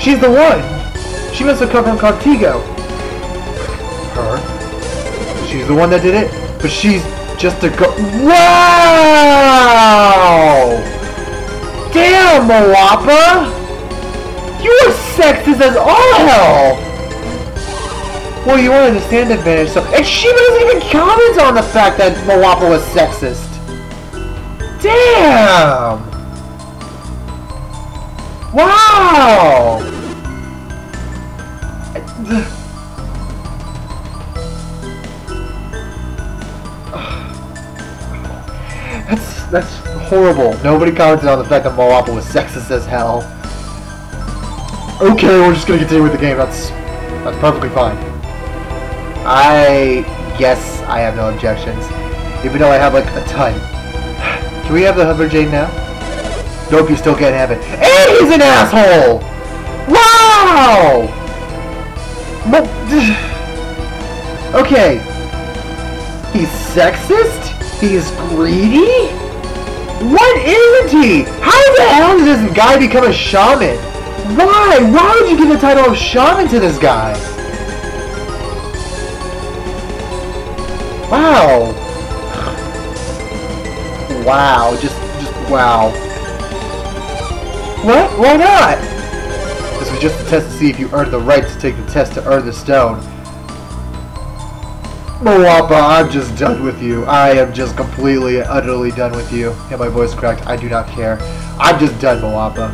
She's the one! She must have come from Contigo. Her? She's the one that did it? But she's just a go- WOW! Damn, Moapa! You are sexist as all hell! Well, you wanted to stand advantage, so- And she doesn't even comment on the fact that Moapa was sexist! Damn! Wow! That's that's horrible. Nobody commented on the fact that Moapa was sexist as hell. Okay, we're just gonna continue with the game. That's that's perfectly fine. I guess I have no objections, even though I have like a ton. Can we have the hover jade now? Nope, you still can't have it. And he's an asshole! Wow! Okay. He's sexist? He's greedy? What isn't he? How the hell did this guy become a shaman? Why? Why would you give the title of shaman to this guy? Wow. Wow, just, just wow. What? Why not? Was just a test to see if you earned the right to take the test to earn the stone. Moapa, I'm just done with you. I am just completely, utterly done with you. And my voice cracked. I do not care. I'm just done, Moapa.